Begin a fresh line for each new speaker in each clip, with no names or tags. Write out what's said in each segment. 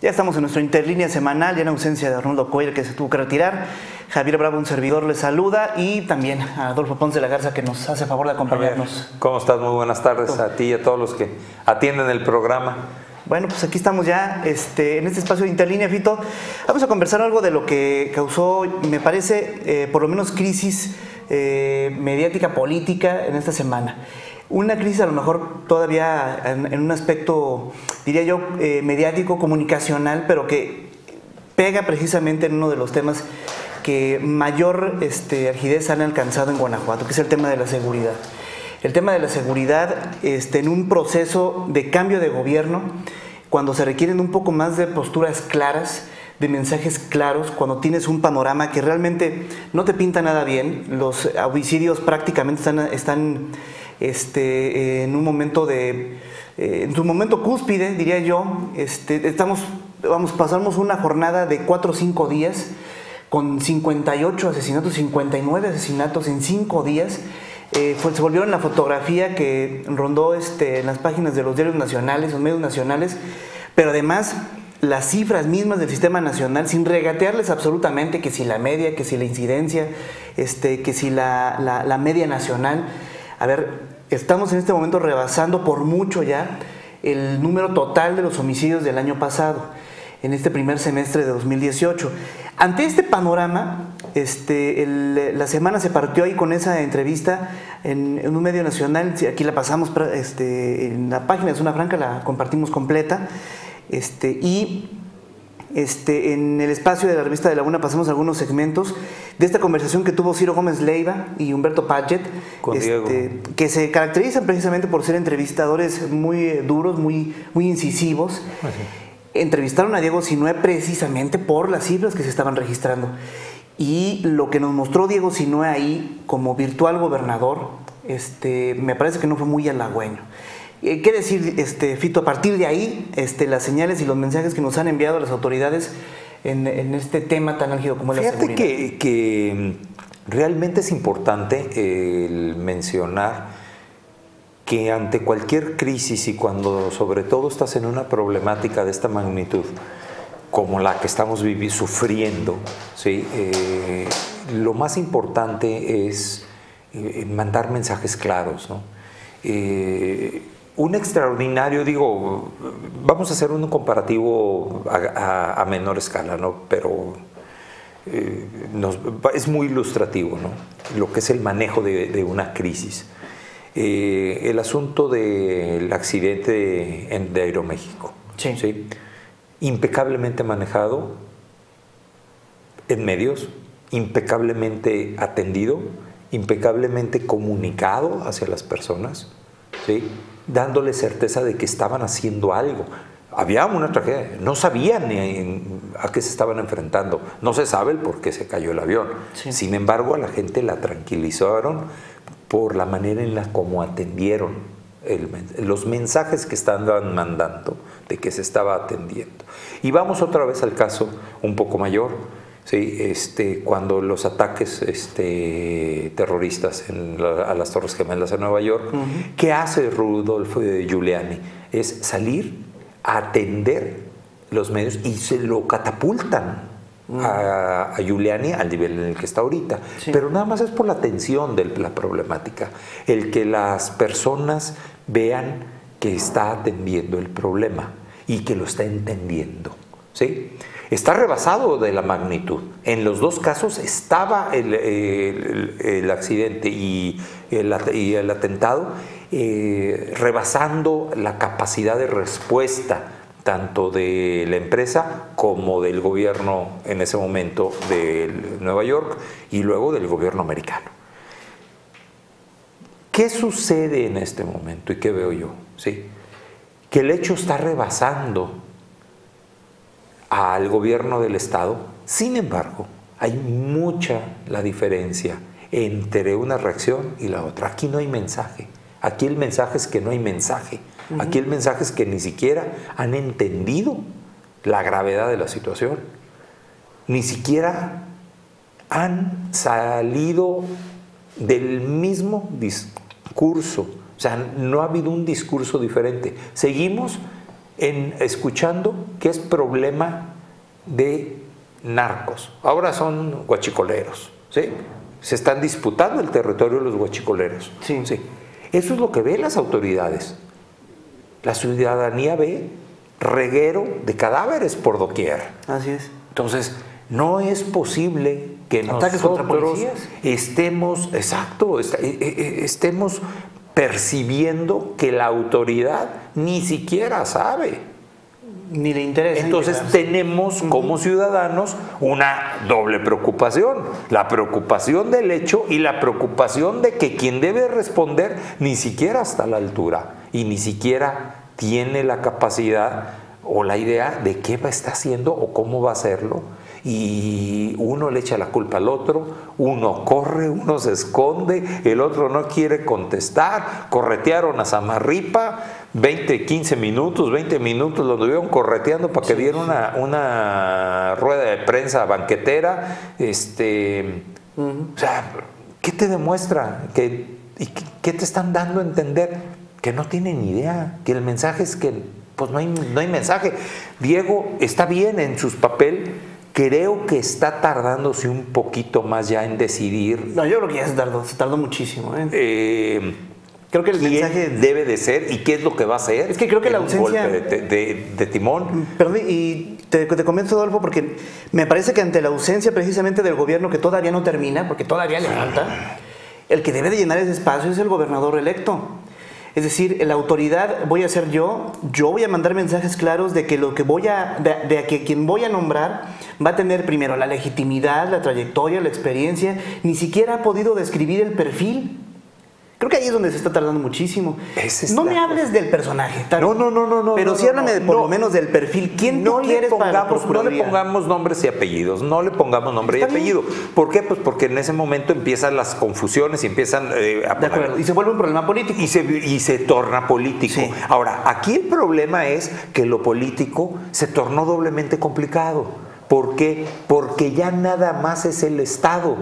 Ya estamos en nuestra interlínea semanal, ya en ausencia de Arnoldo Coelho que se tuvo que retirar. Javier Bravo, un servidor, le saluda y también a Adolfo Ponce de la Garza que nos hace favor de acompañarnos.
¿Cómo estás? Muy buenas tardes a ti y a todos los que atienden el programa.
Bueno, pues aquí estamos ya este, en este espacio de interlínea, Fito. Vamos a conversar algo de lo que causó, me parece, eh, por lo menos crisis eh, mediática política en esta semana. Una crisis a lo mejor todavía en, un aspecto, diría yo, eh, mediático, comunicacional, pero que pega precisamente en uno de los temas que mayor este, han alcanzado en Guanajuato, que es el tema de la seguridad. El tema de la seguridad este, en un proceso de cambio de gobierno, cuando se requieren un poco más de posturas claras, de mensajes claros, cuando tienes un panorama que realmente no te pinta nada bien, los homicidios prácticamente están este, en un momento de, eh, en su momento cúspide, diría yo, este, estamos, vamos, pasamos una jornada de 4 o 5 días con 58 asesinatos, 59 asesinatos en 5 días. Eh, se volvió en la fotografía que rondó este, en las páginas de los diarios nacionales, los medios nacionales, pero además las cifras mismas del sistema nacional sin regatearles absolutamente que si la media, que si la incidencia, este, que si la, la media nacional. A ver, estamos en este momento rebasando por mucho ya el número total de los homicidios del año pasado, en este primer semestre de 2018. Ante este panorama, este, la semana se partió ahí con esa entrevista en, un medio nacional, aquí la pasamos este, en la página de Zona Franca, la compartimos completa, este, y este, en el espacio de la revista de la UNA pasamos algunos segmentos de esta conversación que tuvo Ciro Gómez Leiva y Humberto Paget, este, que se caracterizan precisamente por ser entrevistadores muy duros, muy, muy incisivos. Entrevistaron a Diego Sinue precisamente por las cifras que se estaban registrando. Y lo que nos mostró Diego Sinue ahí como virtual gobernador, este, me parece que no fue muy halagüeño. Eh, ¿Qué decir, este, Fito? A partir de ahí, este, las señales y los mensajes que nos han enviado las autoridades en, este tema tan álgido como es la seguridad.
Que, que mm, realmente es importante el mencionar que ante cualquier crisis y cuando sobre todo estás en una problemática de esta magnitud, como la que estamos viviendo, sufriendo, ¿sí? Eh, lo más importante es eh, mandar mensajes claros. ¿no? Un extraordinario, digo, vamos a hacer un comparativo a, menor escala, ¿no? Pero eh, es muy ilustrativo, ¿no? Lo que es el manejo de, una crisis. Eh, el asunto del accidente de, Aeroméxico. Sí. Impecablemente manejado en medios, impecablemente atendido, impecablemente comunicado hacia las personas. ¿sí? Dándole certeza de que estaban haciendo algo. Había una tragedia, no sabían ni a qué se estaban enfrentando, no se sabe el por qué se cayó el avión. Sin embargo, a la gente la tranquilizaron por la manera en la como atendieron los mensajes que estaban mandando de que se estaba atendiendo. Y vamos otra vez al caso un poco mayor ¿sí? este, cuando los ataques este, terroristas a las Torres Gemelas en Nueva York, ¿qué hace Rudolf Giuliani? Es salir a atender los medios y se lo catapultan a, Giuliani al nivel en el que está ahorita. Pero nada más es por la atención de la problemática, el que las personas vean que está atendiendo el problema y que lo está entendiendo. ¿sí? Está rebasado de la magnitud. En los dos casos estaba el, accidente y el, atentado eh, rebasando la capacidad de respuesta tanto de la empresa como del gobierno en ese momento de Nueva York y luego del gobierno americano. ¿Qué sucede en este momento y qué veo yo? ¿Sí? Que el hecho está rebasando al gobierno del Estado. Sin embargo, hay mucha la diferencia entre una reacción y la otra. Aquí no hay mensaje. Aquí el mensaje es que no hay mensaje. Aquí el mensaje es que ni siquiera han entendido la gravedad de la situación. Ni siquiera han salido del mismo discurso. O sea, no ha habido un discurso diferente. Seguimos en escuchando que es problema de narcos. Ahora son guachicoleros, ¿sí? Se están disputando el territorio de los guachicoleros.
Sí.
sí. Eso es lo que ven las autoridades. La ciudadanía ve reguero de cadáveres por doquier.
Así es.
Entonces, no es posible que
Ataques
nosotros estemos, exacto, est- eh, eh, estemos percibiendo que la autoridad ni siquiera sabe.
Ni le interesa.
Entonces tenemos como ciudadanos una doble preocupación, la preocupación del hecho y la preocupación de que quien debe responder ni siquiera está a la altura y ni siquiera tiene la capacidad o la idea de qué va a estar haciendo o cómo va a hacerlo. Y uno le echa la culpa al otro, uno corre, uno se esconde, el otro no quiere contestar, corretearon a Samarripa, 20, 15 minutos, 20 minutos lo estuvieron correteando para que diera una, una rueda de prensa banquetera. Este, O sea, ¿qué te demuestra? ¿Qué, y qué, qué te están dando a entender? Que no tienen idea, que el mensaje es que pues no hay, no hay mensaje. Diego está bien en sus papel, creo que está tardándose un poquito más ya en decidir
No, yo creo que ya se tardó, se tardó muchísimo. ¿eh?
eh,
Creo que el
quién
mensaje.
debe de ser y qué es lo que va a hacer.
Es que creo que la ausencia-
de, de- de timón.
Perdón, y te, te comento, Adolfo, porque me parece que ante la ausencia precisamente del gobierno, que todavía no termina, porque todavía le falta, el que debe de llenar ese espacio es el gobernador electo. Es decir, la autoridad voy a ser yo, yo voy a mandar mensajes claros de que lo que voy a, de, de que quien voy a nombrar va a tener primero la legitimidad, la trayectoria, la experiencia, ni siquiera ha podido describir el perfil. Creo que ahí es donde se está tardando muchísimo.
Es
no me hables del personaje. está
No, no, no, no, no,
Pero
no,
sí háblame
no,
por lo menos del perfil. ¿Quién
no
tú quieres para la
pongamos, no le pongamos nombres y apellidos, no le pongamos nombre
Está
y apellido. ¿Por qué? Pues porque en ese momento empiezan las confusiones y empiezan eh, a
De acuerdo. Y se vuelve un problema político.
y se, y se torna político.
Sí.
Ahora, aquí el problema es que lo político se tornó doblemente complicado. ¿Por qué? Porque ya nada más es el Estado.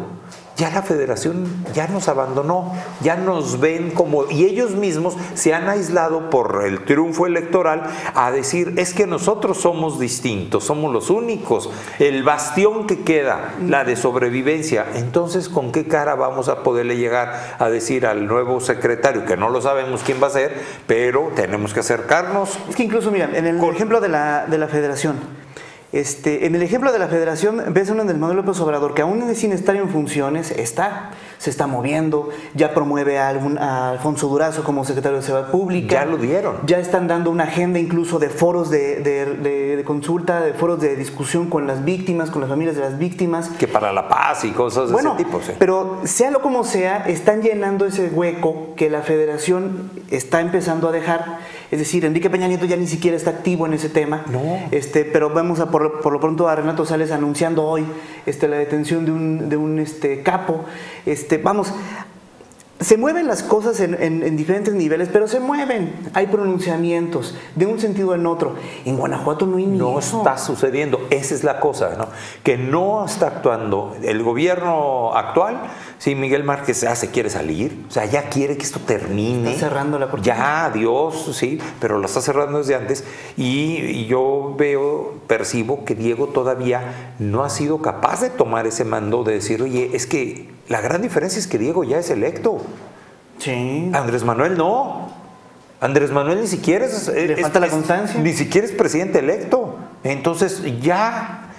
Ya la federación ya nos abandonó, ya nos ven como... Y ellos mismos se han aislado por el triunfo electoral a decir, es que nosotros somos distintos, somos los únicos. El bastión que queda, la de sobrevivencia. Entonces, ¿con qué cara vamos a poderle llegar a decir al nuevo secretario, que no lo sabemos quién va a ser, pero tenemos que acercarnos?
Es que incluso, mira, en el ejemplo de la, de la federación, este, en el ejemplo de la federación, ves uno del Manuel López Obrador, que aún sin estar en funciones, está, se está moviendo, ya promueve a, algún, a Alfonso Durazo como secretario de Seguridad Pública.
Ya lo dieron.
Ya están dando una agenda incluso de foros de, de- de- de consulta, de foros de discusión con las víctimas, con las familias de las víctimas.
Que para la paz y cosas de
Bueno,
ese tipo. sí.
pero sea lo como sea, están llenando ese hueco que la federación está empezando a dejar. Es decir, Enrique Peña Nieto ya ni siquiera está activo en ese tema.
No.
Este, pero vamos a por, por lo pronto a Renato Sales anunciando hoy este, la detención de un, de un este, capo. Este, vamos, se mueven las cosas en, en- en diferentes niveles, pero se mueven. Hay pronunciamientos de un sentido en otro. En Guanajuato no hay ni
No
eso.
está sucediendo, esa es la cosa, ¿no? Que no está actuando el gobierno actual. Sí, Miguel Márquez ya se quiere salir, o sea, ya quiere que esto termine.
Está cerrando la cortina.
Ya, adiós, sí, pero lo está cerrando desde antes. Y, y yo veo, percibo que Diego todavía no ha sido capaz de tomar ese mando, de decir, oye, es que la gran diferencia es que Diego ya es electo.
Sí.
Andrés Manuel no. Andrés Manuel ni siquiera es, es-
falta la
es-
constancia.
Ni siquiera es presidente electo. Entonces ya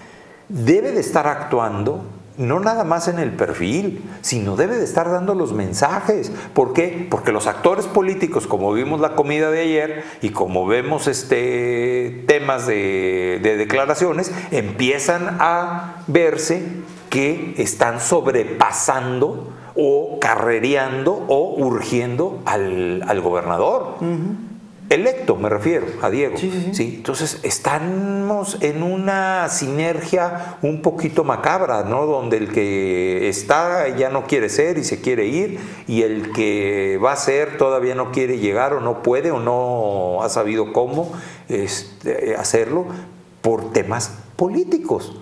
debe de estar actuando no nada más en el perfil, sino debe de estar dando los mensajes. ¿Por qué? Porque los actores políticos, como vimos la comida de ayer y como vemos este temas de, de declaraciones, empiezan a verse que están sobrepasando o carrereando o urgiendo al, al gobernador. Electo, me refiero, a Diego.
Sí, sí, sí.
Entonces, estamos en una sinergia un poquito macabra, ¿no? Donde el que está ya no quiere ser y se quiere ir, y el que va a ser todavía no quiere llegar o no puede o no ha sabido cómo este, hacerlo por temas políticos.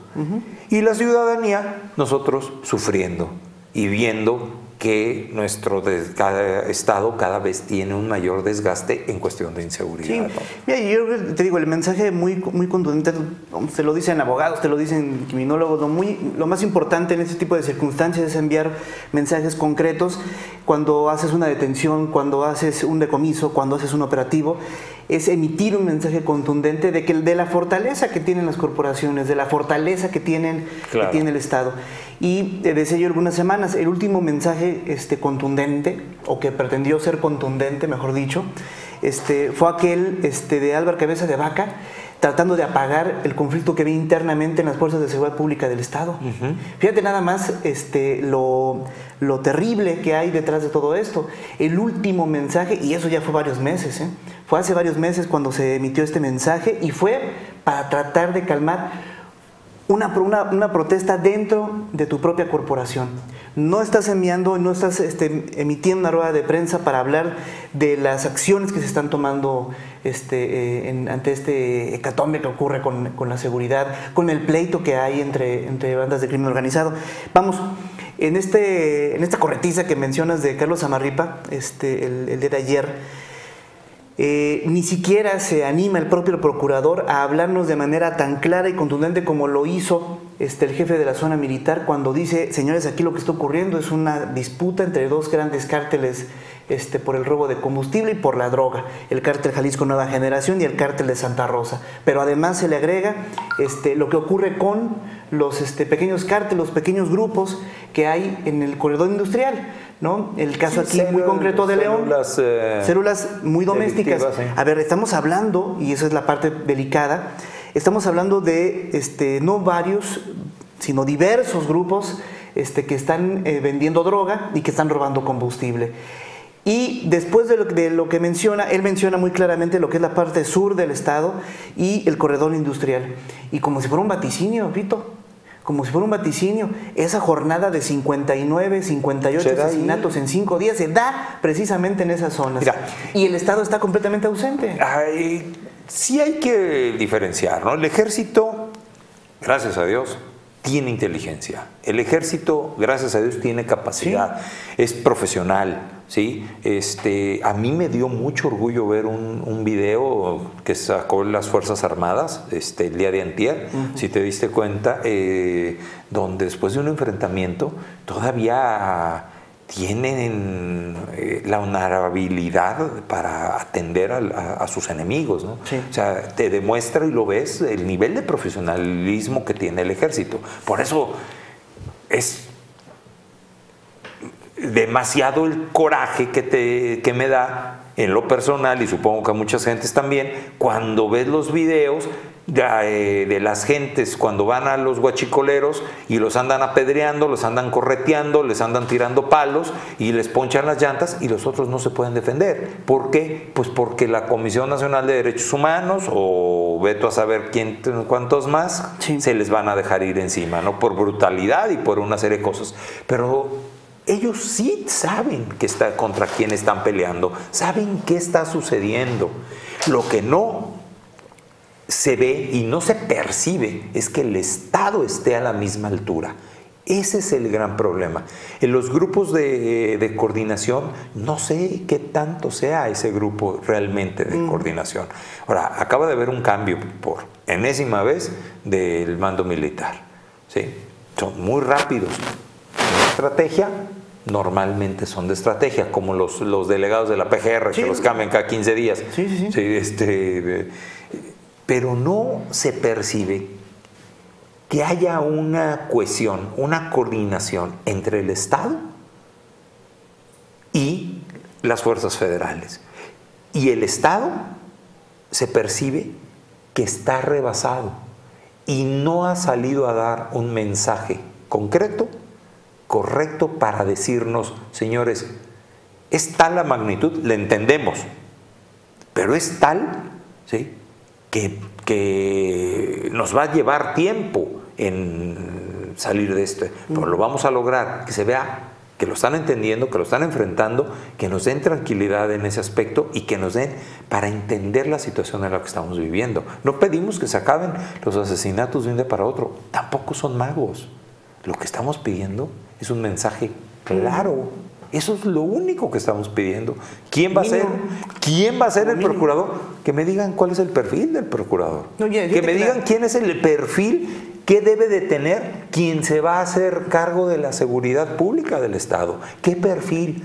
Y la ciudadanía, nosotros sufriendo y viendo que nuestro Estado cada vez tiene un mayor desgaste en cuestión de inseguridad.
Sí. yo te digo, el mensaje muy, muy contundente, te lo dicen abogados, te lo dicen criminólogos, lo, muy, lo más importante en este tipo de circunstancias es enviar mensajes concretos cuando haces una detención, cuando haces un decomiso, cuando haces un operativo es emitir un mensaje contundente de que de la fortaleza que tienen las corporaciones, de la fortaleza que tienen que tiene el Estado. Y decía yo algunas semanas, el último mensaje este, contundente, o que pretendió ser contundente, mejor dicho, este, fue aquel este, de Álvaro Cabeza de Vaca, tratando de apagar el conflicto que había internamente en las fuerzas de seguridad pública del Estado. Fíjate nada más este, lo, lo, terrible que hay detrás de todo esto. El último mensaje, y eso ya fue varios meses, ¿eh? fue hace varios meses cuando se emitió este mensaje y fue para tratar de calmar una, una, protesta dentro de tu propia corporación. No estás enviando, no estás este, emitiendo una rueda de prensa para hablar de las acciones que se están tomando este, eh, ante este hecatombe que ocurre con, con, la seguridad, con el pleito que hay entre, entre bandas de crimen organizado. Vamos, en, este, en esta corretiza que mencionas de Carlos Amarripa, este, el, el día de ayer, eh, ni siquiera se anima el propio procurador a hablarnos de manera tan clara y contundente como lo hizo este, el jefe de la zona militar cuando dice, señores, aquí lo que está ocurriendo es una disputa entre dos grandes cárteles este, por el robo de combustible y por la droga, el cártel Jalisco Nueva Generación y el cártel de Santa Rosa. Pero además se le agrega este, lo que ocurre con los este, pequeños cárteles, los pequeños grupos que hay en el corredor industrial ¿no? El caso aquí muy concreto de León, eh, células muy domésticas. A ver, estamos hablando, y esa es la parte delicada, estamos hablando de este, no varios, sino diversos grupos este, que están eh, vendiendo droga y que están robando combustible. Y después de lo, de lo, que menciona, él menciona muy claramente lo que es la parte sur del estado y el corredor industrial. Y como si fuera un vaticinio, Vito, como si fuera un vaticinio. Esa jornada de 59, 58 asesinatos en cinco días se da precisamente en esas zonas. y el Estado está completamente ausente.
sí hay que diferenciar, ¿no? El ejército, gracias a Dios, tiene inteligencia. El ejército, gracias a Dios, tiene capacidad, es profesional. ¿sí? Este, a mí me dio mucho orgullo ver un, un video que sacó las Fuerzas Armadas este, el día de antier, si te diste cuenta, eh, donde después de un enfrentamiento todavía tienen eh, la honorabilidad para atender a, sus enemigos. ¿no? O sea, te demuestra y lo ves el nivel de profesionalismo que tiene el ejército. Por eso es demasiado el coraje que, te, que me da en lo personal y supongo que a muchas gentes también, cuando ves los videos de, de, las gentes cuando van a los guachicoleros y los andan apedreando, los andan correteando, les andan tirando palos y les ponchan las llantas y los otros no se pueden defender. ¿Por qué? Pues porque la Comisión Nacional de Derechos Humanos o veto a saber quién, cuántos más, se les van a dejar ir encima, ¿no? Por brutalidad y por una serie de cosas. Pero ellos sí saben que está, contra quién están peleando, saben qué está sucediendo. Lo que no se ve y no se percibe es que el Estado esté a la misma altura. Ese es el gran problema. En los grupos de, coordinación, no sé qué tanto sea ese grupo realmente de mm. coordinación. Ahora, acaba de haber un cambio por enésima vez del mando militar. ¿sí? Son muy rápidos. estrategia normalmente son de estrategia, como los, los delegados de la PGR, que los cambian cada 15 días.
Sí, sí, sí.
este, pero no se percibe que haya una cohesión, una coordinación entre el Estado y las fuerzas federales. Y el Estado se percibe que está rebasado y no ha salido a dar un mensaje concreto correcto para decirnos, señores, es tal la magnitud, le entendemos, pero es tal ¿sí? Que, que nos va a llevar tiempo en salir de esto, pero lo vamos a lograr, que se vea que lo están entendiendo, que lo están enfrentando, que nos den tranquilidad en ese aspecto y que nos den para entender la situación en la que estamos viviendo. No pedimos que se acaben los asesinatos de un día para otro, tampoco son magos. Lo que estamos pidiendo es un mensaje claro Eso es lo único que estamos pidiendo. ¿Quién va a ser? ¿Quién va a ser el procurador? Que me digan cuál es el perfil del procurador. que me digan quién es el perfil que debe de tener quien se va a hacer cargo de la seguridad pública del Estado. ¿Qué perfil?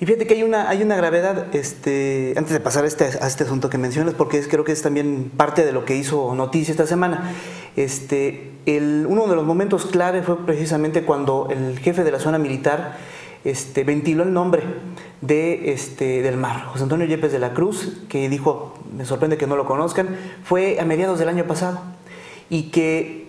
Y fíjate que hay una, hay una gravedad, este, antes de pasar a este, a este asunto que mencionas, porque creo que es también parte de lo que hizo noticia esta semana. Este, el, uno de los momentos clave fue precisamente cuando el jefe de la zona militar este, ventiló el nombre de, este, del mar, José Antonio Yepes de la Cruz, que dijo, me sorprende que no lo conozcan, fue a mediados del año pasado, y que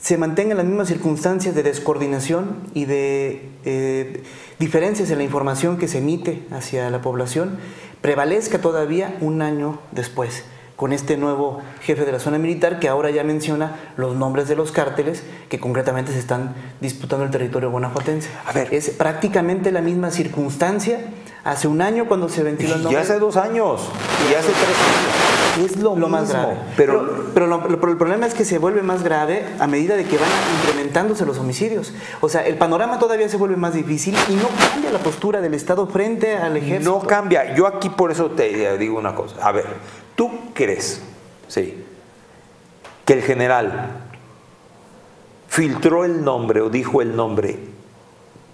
se mantengan las mismas circunstancias de descoordinación y de eh, diferencias en la información que se emite hacia la población, prevalezca todavía un año después con este nuevo jefe de la zona militar que ahora ya menciona los nombres de los cárteles que concretamente se están disputando el territorio guanajuatense. A ver, es prácticamente la misma circunstancia hace un año cuando se ventiló el nombre.
Y hace dos años, y hace tres años
es lo, más grave. Pero, pero, el problema es que se vuelve más grave a medida de que van incrementándose los homicidios. O sea, el panorama todavía se vuelve más difícil y no cambia la postura del Estado frente al ejército.
No cambia. Yo aquí por eso te digo una cosa. A ver, ¿tú crees, sí, que el general filtró el nombre o dijo el nombre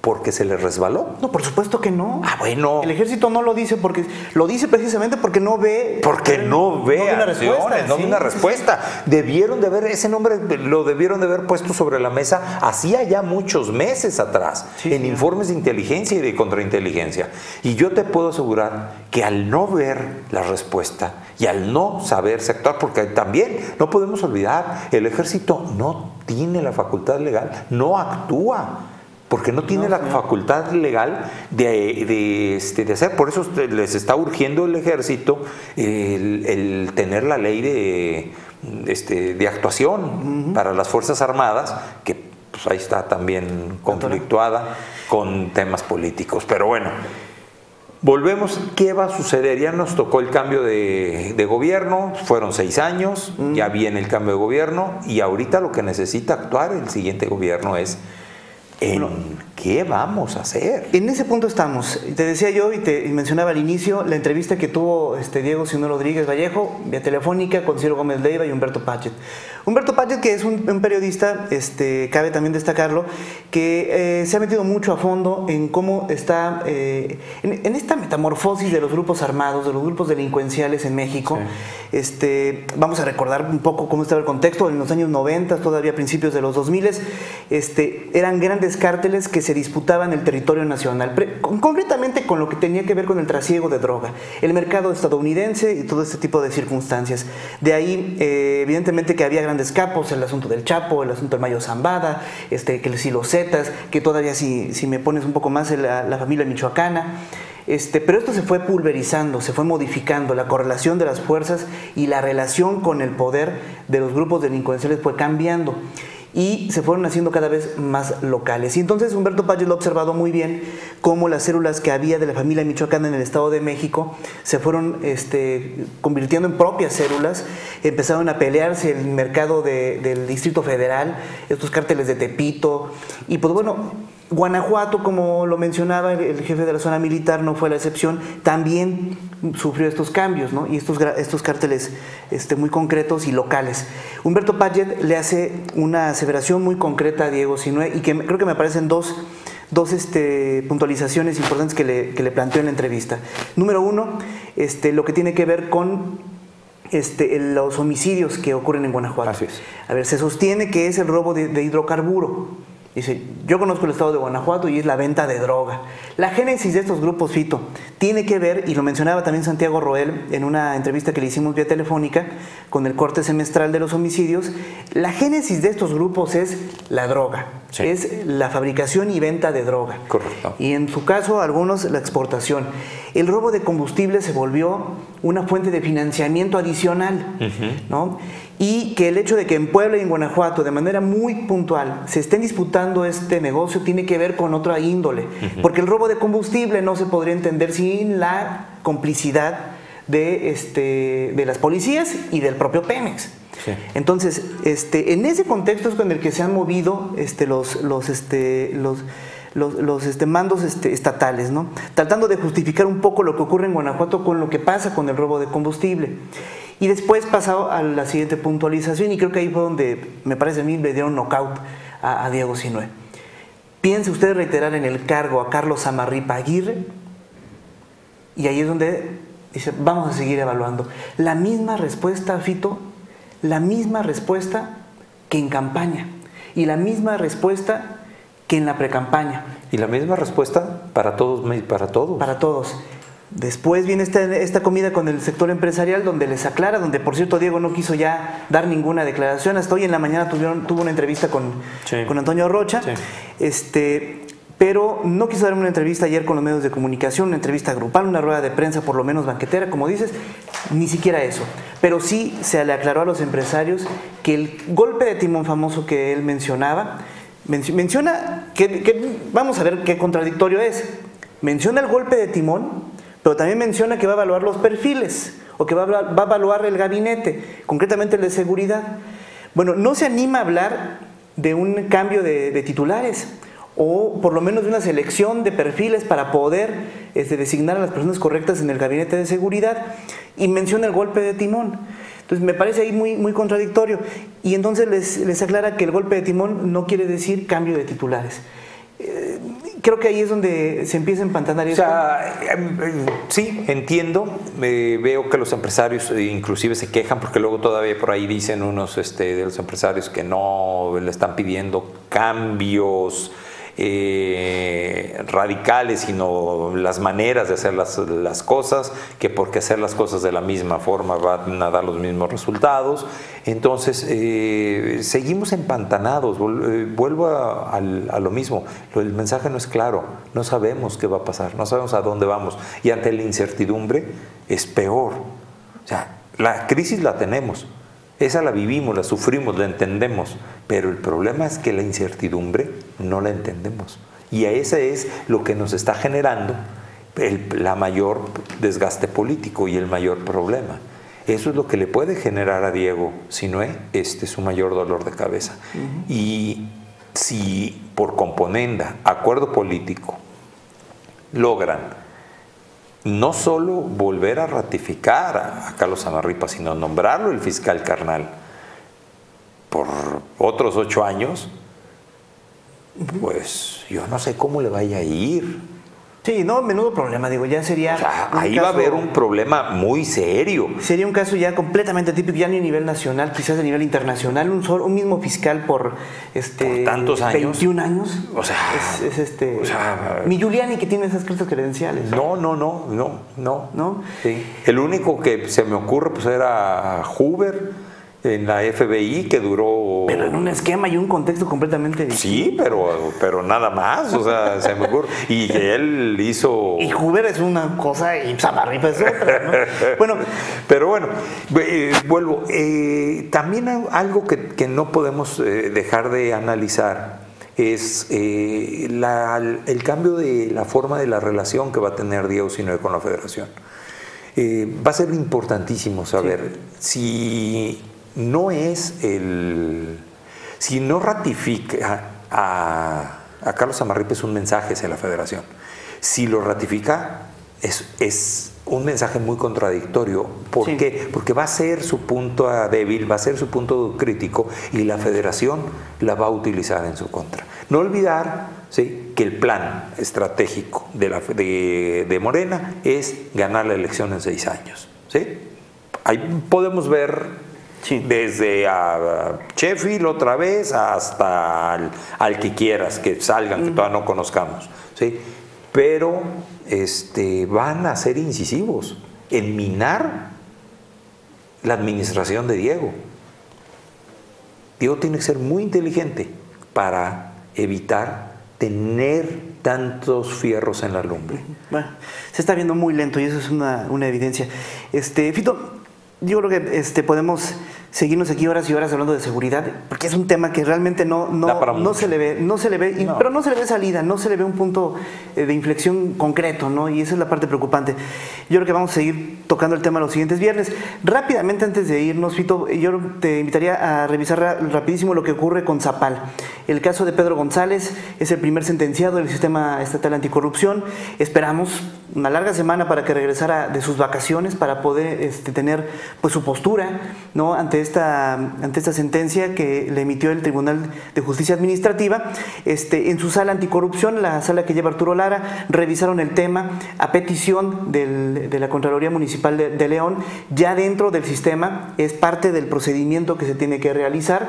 porque se le resbaló.
No, por supuesto que no.
Ah, bueno.
El ejército no lo dice porque lo dice precisamente porque no ve.
Porque no ve no una respuesta. No una respuesta. Debieron de haber, ese nombre lo debieron de haber puesto sobre la mesa hacía ya muchos meses atrás, en informes de inteligencia y de contrainteligencia. Y yo te puedo asegurar que al no ver la respuesta y al no saberse actuar, porque también no podemos olvidar, el ejército no tiene la facultad legal, no actúa porque no tiene la facultad legal de, este, de, hacer. Por eso les está urgiendo el ejército el, tener la ley de, este, de actuación para las Fuerzas Armadas, que pues, ahí está también conflictuada con temas políticos. Pero bueno, volvemos, ¿qué va a suceder? Ya nos tocó el cambio de, de gobierno, fueron seis años, ya viene el cambio de gobierno y ahorita lo que necesita actuar el siguiente gobierno es ¿En qué vamos a hacer?
En ese punto estamos. Te decía yo y te mencionaba al inicio la entrevista que tuvo este Diego Sino Rodríguez Vallejo, vía telefónica, con Ciro Gómez Leiva y Humberto Pachet. Humberto Pachet, que es un, periodista, este, cabe también destacarlo, que eh, se ha metido mucho a fondo en cómo está, eh, en, esta metamorfosis de los grupos armados, de los grupos delincuenciales en México. Este, vamos a recordar un poco cómo estaba el contexto. En los años 90, todavía a principios de los 2000, este, eran grandes cárteles que se disputaban el territorio nacional, concretamente con lo que tenía que ver con el trasiego de droga, el mercado estadounidense y todo este tipo de circunstancias. De ahí, eh, evidentemente, que había grandes escapos, el asunto del Chapo, el asunto del Mayo Zambada, este, que los Zetas, que todavía si, si me pones un poco más la, la familia michoacana. Este, pero esto se fue pulverizando, se fue modificando, la correlación de las fuerzas y la relación con el poder de los grupos delincuenciales fue cambiando y se fueron haciendo cada vez más locales. Y entonces Humberto Páez lo ha observado muy bien cómo las células que había de la familia michoacana en el Estado de México se fueron este, convirtiendo en propias células, empezaron a pelearse el mercado del Distrito Federal, estos cárteles de Tepito, y pues bueno, Guanajuato, como lo mencionaba el, jefe de la zona militar, no fue la excepción, también sufrió estos cambios ¿no? y estos, estos cárteles este, muy concretos y locales. Humberto Paget le hace una aseveración muy concreta a Diego Sinue y que creo que me aparecen dos, dos este, puntualizaciones importantes que le, que le, planteó en la entrevista. Número uno, este, lo que tiene que ver con este, los homicidios que ocurren en Guanajuato.
Así es.
A ver, se sostiene que es el robo de hidrocarburo Dice, yo conozco el estado de Guanajuato y es la venta de droga. La génesis de estos grupos, Fito, tiene que ver, y lo mencionaba también Santiago Roel en una entrevista que le hicimos vía telefónica con el corte semestral de los homicidios, la génesis de estos grupos es la droga, es la fabricación y venta de droga.
Correcto.
Y en su caso, algunos la exportación. El robo de combustible se volvió una fuente de financiamiento adicional, ¿no? Y que el hecho de que en Puebla y en Guanajuato de manera muy puntual se estén disputando este negocio tiene que ver con otra índole, porque el robo de combustible no se podría entender sin la complicidad de, este, de las policías y del propio Pemex. Entonces, este, en ese contexto es con el que se han movido este, los, los, este, los los, este, mandos este, estatales, ¿no? tratando de justificar un poco lo que ocurre en Guanajuato con lo que pasa con el robo de combustible. Y después pasado a la siguiente puntualización, y creo que ahí fue donde me parece a mí le dieron knockout a, a Diego Sinue. ¿Piense usted reiterar en el cargo a Carlos Amarripa Aguirre? Y ahí es donde dice, vamos a seguir evaluando. La misma respuesta, Fito, la misma respuesta que en campaña y la misma respuesta que en la precampaña.
Y la misma respuesta para todos, para todos.
Para todos. Después viene esta, comida con el sector empresarial donde les aclara, donde por cierto Diego no quiso ya dar ninguna declaración. Hasta hoy en la mañana tuvieron, tuvo una entrevista con, con Antonio Rocha. Este, pero no quiso dar una entrevista ayer con los medios de comunicación, una entrevista grupal, una rueda de prensa por lo menos banquetera, como dices, ni siquiera eso. Pero sí se le aclaró a los empresarios que el golpe de timón famoso que él mencionaba, menciona que, vamos a ver qué contradictorio es, menciona el golpe de timón, pero también menciona que va a evaluar los perfiles o que va a, evaluar el gabinete, concretamente el de seguridad. Bueno, no se anima a hablar de un cambio de titulares o por lo menos de una selección de perfiles para poder este, designar a las personas correctas en el gabinete de seguridad y menciona el golpe de timón. Entonces me parece ahí muy, muy contradictorio y entonces les, les aclara que el golpe de timón no quiere decir cambio de titulares. Eh, creo que ahí es donde se empieza a empantanar.
O sea, em, em, sí, entiendo. veo que los empresarios eh, inclusive se quejan porque luego todavía por ahí dicen unos este, de los empresarios que no le están pidiendo cambios eh, radicales, sino las maneras de hacer las, las, cosas, que porque hacer las cosas de la misma forma van a dar los mismos resultados. Entonces, eh, seguimos empantanados, eh, vuelvo a, lo mismo, el mensaje no es claro, no sabemos qué va a pasar, no sabemos a dónde vamos. Y ante la incertidumbre es peor. O sea, la crisis la tenemos, esa la vivimos, la sufrimos, la entendemos, pero el problema es que la incertidumbre no la entendemos. Y a ese es lo que nos está generando el la mayor desgaste político y el mayor problema. Eso es lo que le puede generar a Diego, si no es este su mayor dolor de cabeza. Y si por componenda, acuerdo político, logran no solo volver a ratificar a, Carlos Amarripa, sino nombrarlo el fiscal carnal por otros ocho años, pues yo no sé cómo le vaya a ir.
Sí, no, menudo problema, digo, ya sería...
ahí va a haber un problema muy serio.
Sería un caso ya completamente típico, ya ni a nivel nacional, quizás a nivel internacional, un, solo, un mismo fiscal por, este,
tantos años.
21 años.
O sea...
Es, este... mi Giuliani que tiene esas cartas credenciales.
No, no, no, no, no. ¿No? Sí. El único que se me ocurre pues era Hoover en la FBI que duró...
Pero en un esquema y un contexto completamente
distinto. Sí, pero, pero nada más, o sea, se me ocurre. Y él hizo...
Y Hoover es una cosa y Samarripa es otra, ¿no?
bueno, pero bueno, eh, vuelvo. Eh, también algo que, no podemos eh, dejar de analizar es el cambio de la forma de la relación que va a tener Diego Sinue con la federación. va a ser importantísimo saber si no es el... Si no ratifica a, Carlos Amarripe es un mensaje hacia la federación. Si lo ratifica, es, es un mensaje muy contradictorio. ¿Por qué? Porque va a ser su punto débil, va a ser su punto crítico y la federación la va a utilizar en su contra. No olvidar ¿sí? que el plan estratégico de, la, de, de Morena es ganar la elección en seis años. ¿sí? Ahí podemos ver desde a Sheffield otra vez hasta al, que quieras, que salgan, que todavía no conozcamos. ¿sí? Pero este, van a ser incisivos en minar la administración de Diego. Diego tiene que ser muy inteligente para evitar tener tantos fierros en la lumbre.
Bueno, se está viendo muy lento y eso es una, una evidencia. Este, Fito, yo creo que este, podemos seguirnos aquí horas y horas hablando de seguridad, porque es un tema que realmente no, no, no se le ve, no se le ve, pero no se le ve salida, no se le ve un punto eh, de inflexión concreto, ¿no? Y esa es la parte preocupante. Yo creo que vamos a seguir tocando el tema los siguientes viernes. Rápidamente antes de irnos, Fito, yo te invitaría a revisar rapidísimo lo que ocurre con Zapal. El caso de Pedro González es el primer sentenciado del sistema estatal anticorrupción. Esperamos una larga semana para que regresara de sus vacaciones para poder este, tener pues su postura, ¿no? ante esta, ante esta sentencia que le emitió el Tribunal de Justicia Administrativa. Este, en su sala anticorrupción, la sala que lleva Arturo Lara, revisaron el tema a petición de la Contraloría Municipal de, León, ya dentro del sistema, es parte del procedimiento que se tiene que realizar,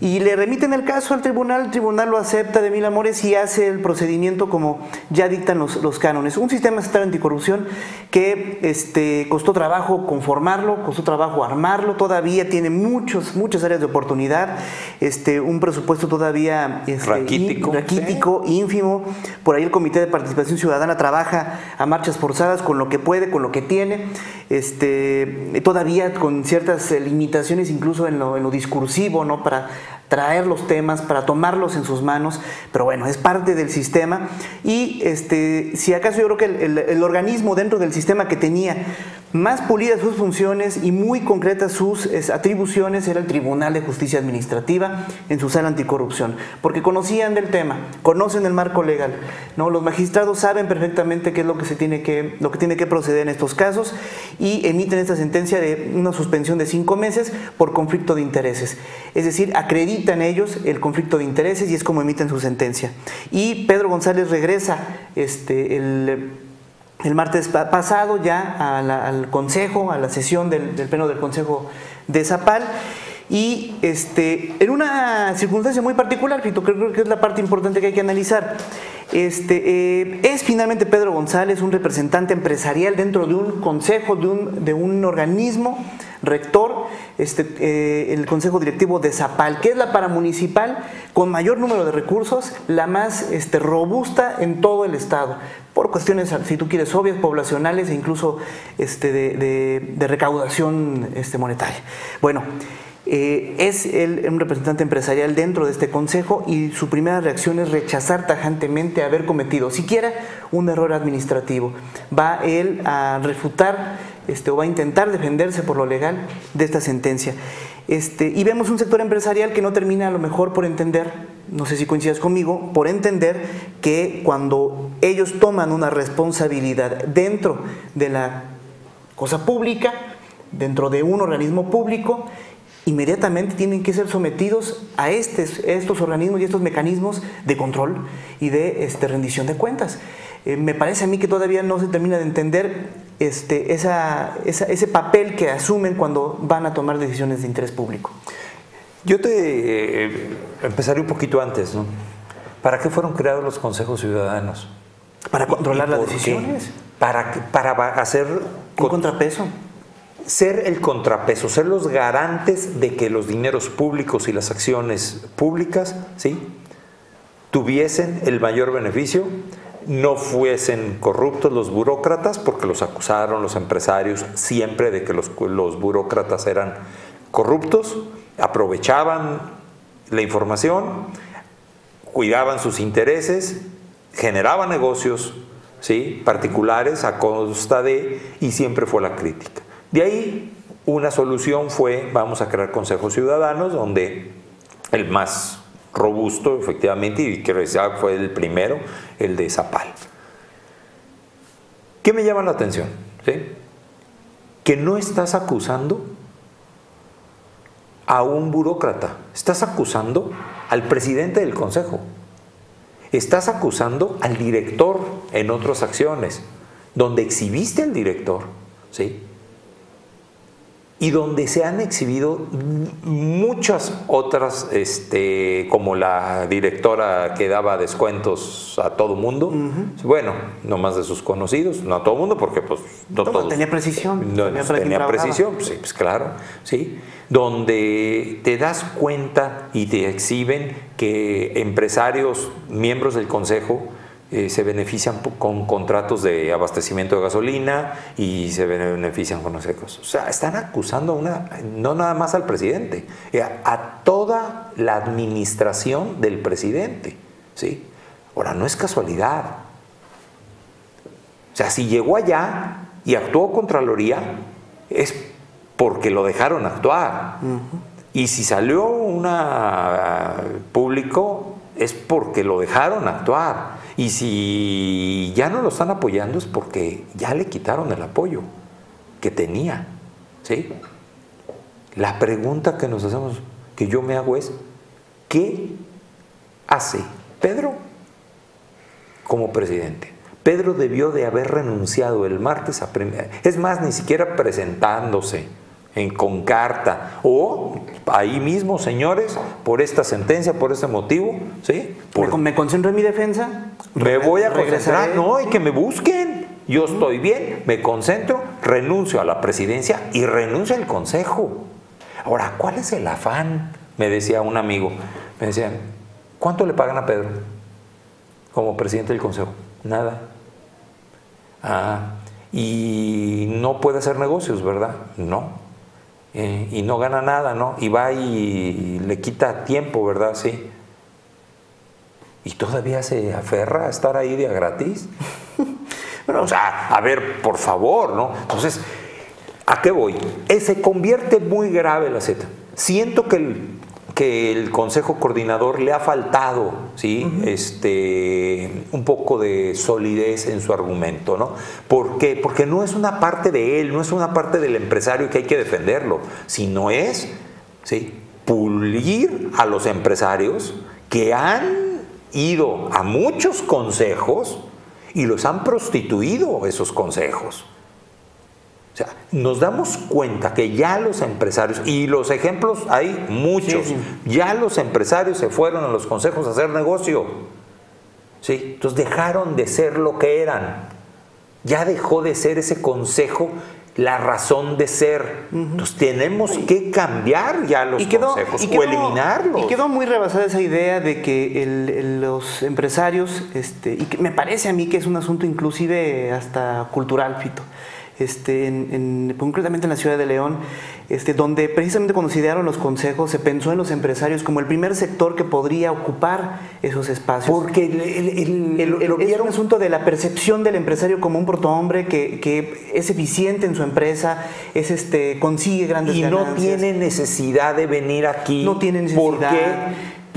y le remiten el caso al tribunal, el tribunal lo acepta de mil amores y hace el procedimiento como ya dictan los, los cánones. Un sistema estatal anticorrupción que este, costó trabajo conformarlo, costó trabajo armarlo, todavía tiene muchos, muchas áreas de oportunidad, este, un presupuesto todavía este, raquítico, ínfimo. Por ahí el Comité de Participación Ciudadana trabaja a marchas forzadas con lo que puede, con lo que tiene, este, todavía con ciertas limitaciones incluso en lo, en lo discursivo, ¿no? Para traer los temas, para tomarlos en sus manos, pero bueno, es parte del sistema y este, si acaso yo creo que el, el organismo dentro del sistema que tenía más pulidas sus funciones y muy concretas sus atribuciones era el Tribunal de Justicia Administrativa en su sala anticorrupción, porque conocían del tema, conocen el marco legal. ¿no? Los magistrados saben perfectamente qué es lo que, se tiene que, lo que tiene que proceder en estos casos y emiten esta sentencia de una suspensión de cinco meses por conflicto de intereses. Es decir, acreditan ellos el conflicto de intereses y es como emiten su sentencia. Y Pedro González regresa este, el el martes pasado ya al Consejo, a la sesión del, Pleno del Consejo de Zapal. Y este, en una circunstancia muy particular, Fito, creo que es la parte importante que hay que analizar. Este, eh, es finalmente Pedro González un representante empresarial dentro de un consejo, de un, de un organismo rector, este, eh, el Consejo Directivo de Zapal, que es la paramunicipal con mayor número de recursos, la más este, robusta en todo el estado, por cuestiones, si tú quieres, obvias, poblacionales e incluso este, de, recaudación este, monetaria. Bueno, eh, es él un representante empresarial dentro de este consejo y su primera reacción es rechazar tajantemente haber cometido siquiera un error administrativo. Va él a refutar este, o va a intentar defenderse por lo legal de esta sentencia. Este, y vemos un sector empresarial que no termina a lo mejor por entender, no sé si coincidas conmigo, por entender que cuando ellos toman una responsabilidad dentro de la cosa pública, dentro de un organismo público, inmediatamente tienen que ser sometidos a, estos organismos y estos mecanismos de control y de este, rendición de cuentas. Eh, me parece a mí que todavía no se termina de entender este, ese papel que asumen cuando van a tomar decisiones de interés público.
Yo te eh, empezaré un poquito antes, ¿no? ¿Para qué fueron creados los consejos ciudadanos?
Para controlar las decisiones.
Para, para hacer...
Un contrapeso
ser el contrapeso, ser los garantes de que los dineros públicos y las acciones públicas ¿sí? tuviesen el mayor beneficio, no fuesen corruptos los burócratas, porque los acusaron los empresarios siempre de que los, los burócratas eran corruptos, aprovechaban la información, cuidaban sus intereses, generaban negocios ¿sí? particulares a costa de, y siempre fue la crítica. De ahí una solución fue, vamos a crear consejos ciudadanos, donde el más robusto, efectivamente, y que fue el primero, el de Zapal. ¿Qué me llama la atención? Que no estás acusando a un burócrata, estás acusando al presidente del consejo, estás acusando al director en otras acciones, donde exhibiste al director, ¿sí? Y donde se han exhibido muchas otras, este, como la directora que daba descuentos a todo mundo, bueno, no más de sus conocidos, no a todo mundo, porque pues
no todos, tenía precisión,
no, tenía, precisión, sí, pues claro, sí, donde te das cuenta y te exhiben que empresarios, miembros del consejo, eh, se benefician con contratos de abastecimiento de gasolina y se benefician con los ecos. O sea, están acusando una, no nada más al presidente, eh, a toda la administración del presidente. ¿sí? Ahora, no es casualidad. O sea, si llegó allá y actuó Contraloría, es porque lo dejaron actuar. Y si salió una público, es porque lo dejaron actuar. Y si ya no lo están apoyando es porque ya le quitaron el apoyo que tenía. ¿sí? La pregunta que nos hacemos, que yo me hago es, ¿qué hace Pedro como presidente? Pedro debió de haber renunciado el martes a primera. Es más, ni siquiera presentándose en, con carta. O ahí mismo, señores, por esta sentencia, por este motivo, ¿sí?
me, concentro en mi defensa.
Me voy a concentrar, no, y que me busquen. Yo estoy bien, me concentro, renuncio a la presidencia y renuncio al consejo. Ahora, ¿cuál es el afán? Me decía un amigo. Me decían, ¿cuánto le pagan a Pedro como presidente del consejo? Nada. Ah, y no puede hacer negocios, ¿verdad? No. Eh, y no gana nada, ¿no? Y va y, le quita tiempo, ¿verdad? Sí. Y todavía se aferra a estar ahí de gratis. bueno, o sea, a ver, por favor, ¿no? Entonces, ¿a qué voy? Eh, se convierte muy grave la Z. Siento que el que el Consejo Coordinador le ha faltado ¿sí? este, un poco de solidez en su argumento. ¿no? ¿Por qué? Porque no es una parte de él, no es una parte del empresario que hay que defenderlo, sino es ¿sí? pulir a los empresarios que han ido a muchos consejos y los han prostituido esos consejos sea, nos damos cuenta que ya los empresarios, y los ejemplos hay muchos, ya los empresarios se fueron a los consejos a hacer negocio. ¿sí? Entonces dejaron de ser lo que eran. Ya dejó de ser ese consejo la razón de ser. Entonces tenemos que cambiar ya los consejos o eliminarlos.
Y quedó muy rebasada esa idea de que los empresarios, este, y me parece a mí que es un asunto inclusive hasta cultural, Fito este, en, concretamente en la ciudad de León, este, donde precisamente cuando se idearon los consejos se pensó en los empresarios como el primer sector que podría ocupar esos espacios.
Porque el,
es un asunto de la percepción del empresario como un protohombre que, que es eficiente en su empresa, es este, consigue grandes
y
ganancias.
Y no tiene necesidad de venir aquí.
No tiene necesidad.
Porque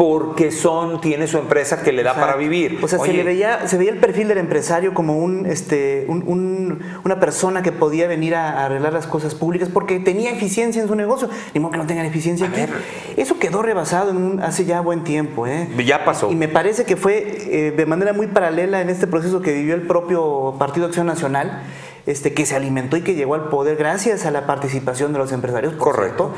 porque son, tiene su empresa que le da para vivir.
O sea, se, le veía, se veía el perfil del empresario como un, este, una persona que podía venir a, arreglar las cosas públicas porque tenía eficiencia en su negocio. Ni modo que no tengan eficiencia aquí. Eso quedó rebasado en hace ya buen tiempo. ¿eh?
Ya pasó.
Y me parece que fue eh, de manera muy paralela en este proceso que vivió el propio Partido Acción Nacional este, que se alimentó y que llegó al poder gracias a la participación de los empresarios.
Correcto.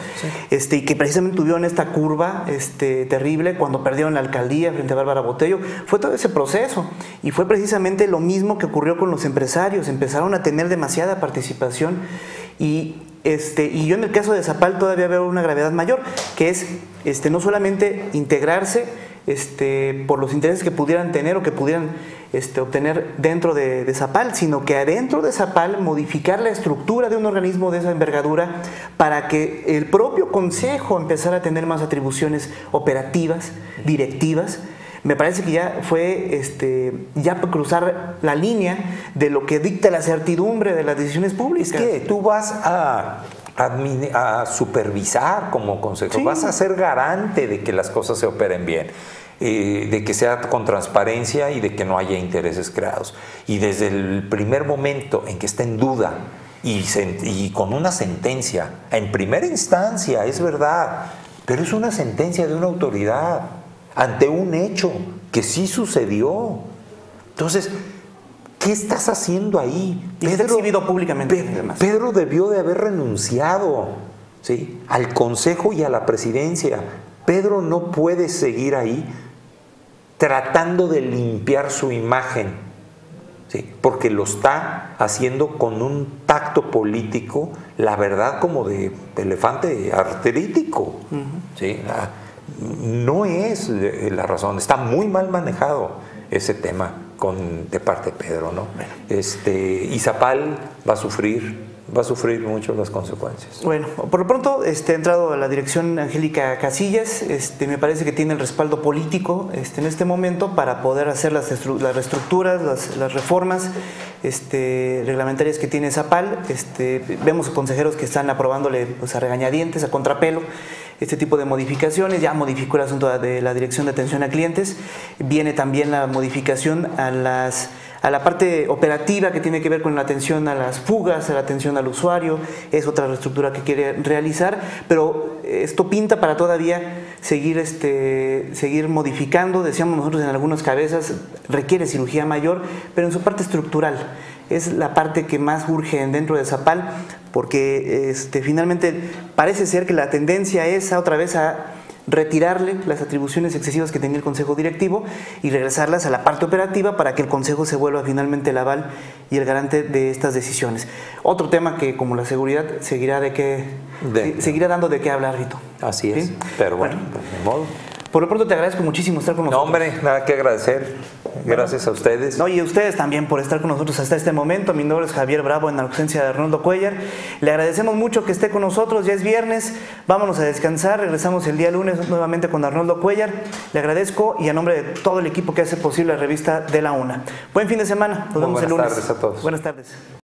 este, y que precisamente tuvieron esta curva este, terrible cuando perdieron la alcaldía frente a Bárbara Botello. Fue todo ese proceso. Y fue precisamente lo mismo que ocurrió con los empresarios. Empezaron a tener demasiada participación y este, y yo en el caso de Zapal todavía veo una gravedad mayor, que es este, no solamente integrarse este, por los intereses que pudieran tener o que pudieran este, obtener dentro de, Zapal, sino que adentro de Zapal modificar la estructura de un organismo de esa envergadura para que el propio Consejo empezara a tener más atribuciones operativas, directivas. Me parece que ya fue este, ya cruzar la línea de lo que dicta la certidumbre de las decisiones públicas.
Es que tú vas a a, supervisar como consejo, vas a ser garante de que las cosas se operen bien. Eh, de que sea con transparencia y de que no haya intereses creados. Y desde el primer momento en que está en duda y, y con una sentencia, en primera instancia, es verdad, pero es una sentencia de una autoridad ante un hecho que sí sucedió. Entonces, ¿qué estás haciendo ahí?
Pedro, públicamente.
Pedro debió de haber renunciado ¿sí? al Consejo y a la presidencia. Pedro no puede seguir ahí tratando de limpiar su imagen, ¿sí? porque lo está haciendo con un tacto político, la verdad como de, elefante arterítico. ¿sí? no es la razón, está muy mal manejado ese tema. Con, de parte de Pedro, ¿no? Este, Izapal va a sufrir va a sufrir mucho las consecuencias.
Bueno, por lo pronto este, ha entrado a la dirección Angélica Casillas, este, me parece que tiene el respaldo político este, en este momento para poder hacer las, las reestructuras, las, las reformas este, reglamentarias que tiene Zapal. Este, vemos consejeros que están aprobándole pues, a regañadientes, a contrapelo, este tipo de modificaciones. Ya modificó el asunto de la dirección de atención a clientes. Viene también la modificación a las a la parte operativa que tiene que ver con la atención a las fugas, a la atención al usuario, es otra reestructura que quiere realizar, pero esto pinta para todavía seguir, este, seguir modificando, decíamos nosotros en algunas cabezas, requiere cirugía mayor, pero en su parte estructural es la parte que más urge dentro de Zapal, porque este, finalmente parece ser que la tendencia es otra vez a retirarle las atribuciones excesivas que tenía el Consejo Directivo y regresarlas a la parte operativa para que el Consejo se vuelva finalmente el aval y el garante de estas decisiones. Otro tema que, como la seguridad, seguirá, de que, seguirá dando de qué hablar, Rito.
Así es, pero bueno, pues, de modo.
Por lo pronto te agradezco muchísimo estar con nosotros.
No, hombre, nada que agradecer. Gracias a ustedes.
No, y a ustedes también por estar con nosotros hasta este momento. Mi nombre es Javier Bravo en la ausencia de Arnoldo Cuellar. Le agradecemos mucho que esté con nosotros. Ya es viernes. Vámonos a descansar. Regresamos el día lunes nuevamente con Arnoldo Cuellar. Le agradezco y a nombre de todo el equipo que hace posible la revista de la UNA. Buen fin de semana. Nos vemos el lunes.
Buenas tardes a todos.
Buenas tardes.